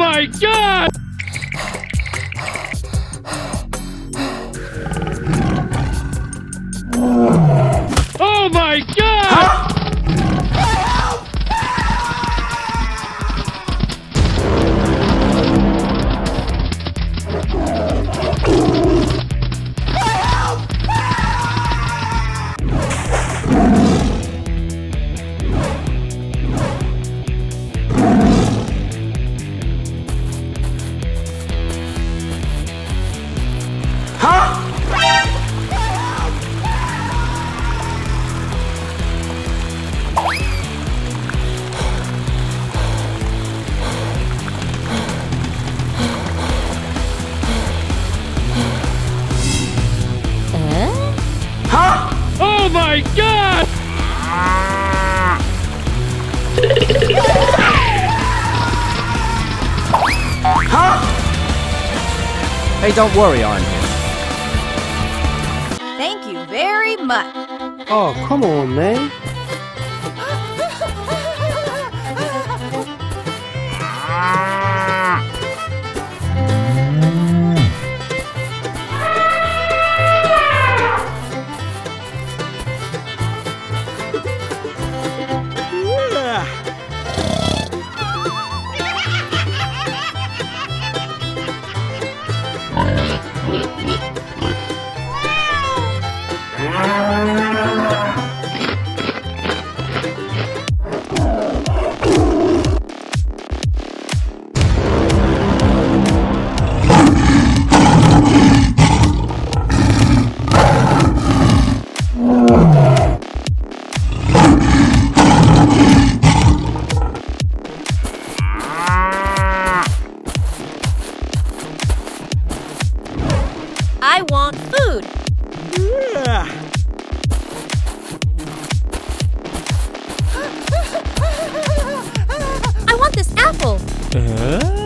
my god! Oh my god! Huh, oh my god! Hey, don't worry, I'm here. Oh, come on, man. 嗯。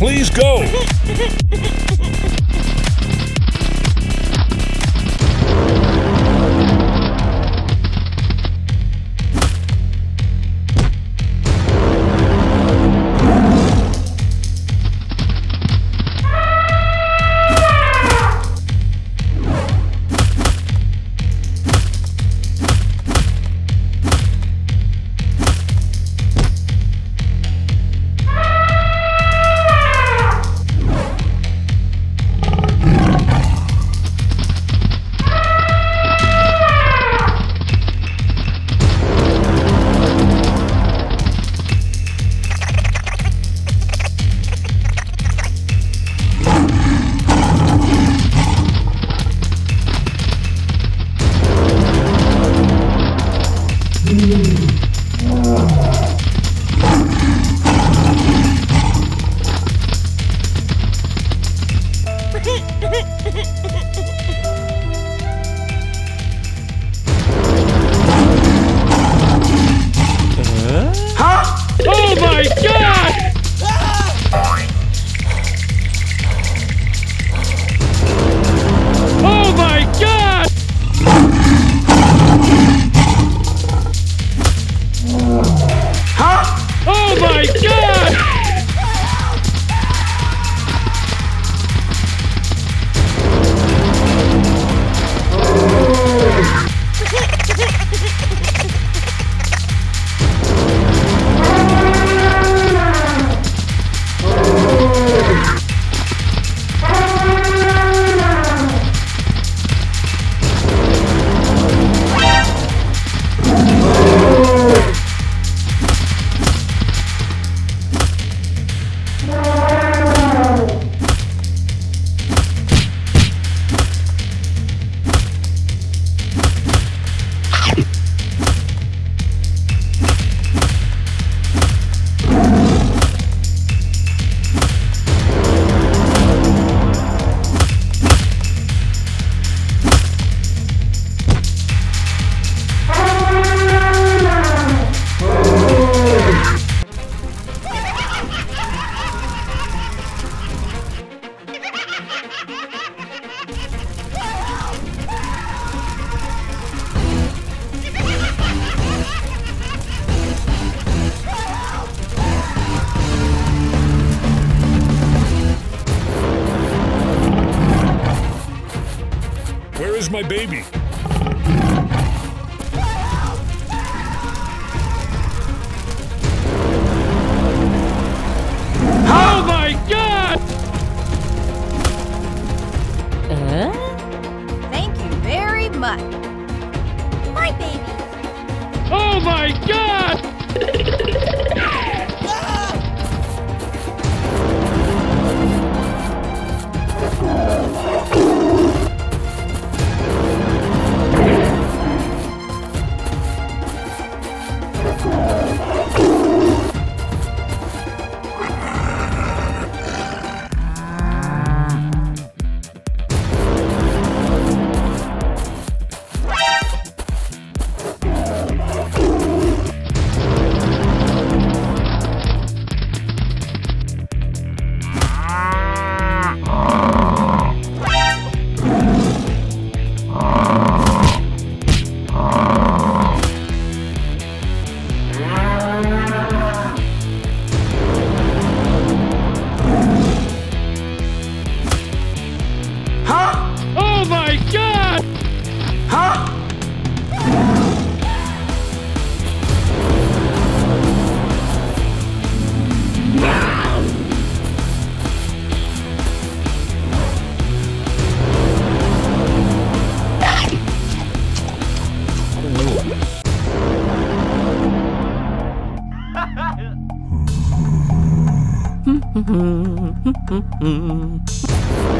Please go. Where's my baby? Oh my god! Thank you very much. My baby. Oh my god! Oh